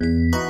Música